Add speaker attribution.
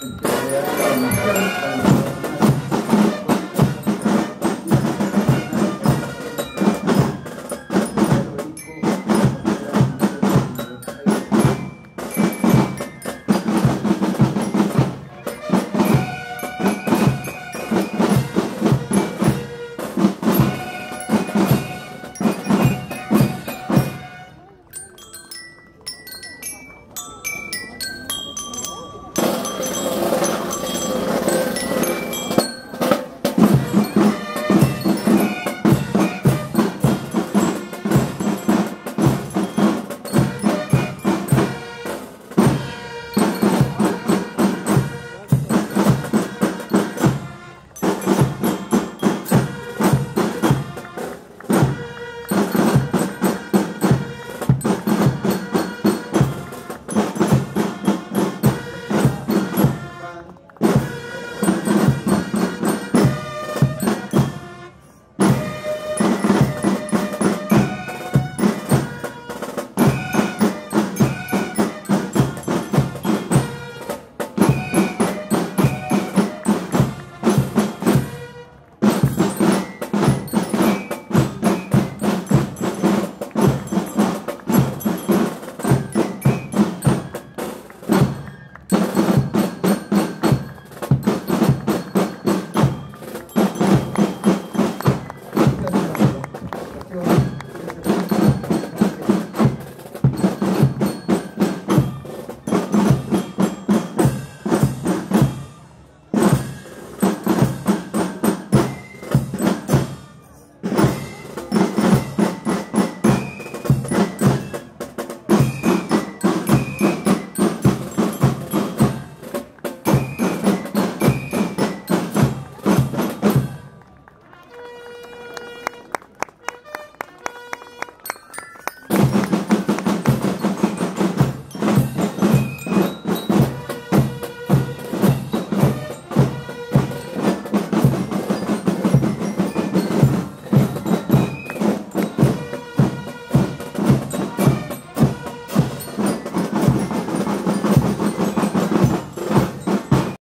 Speaker 1: Yeah.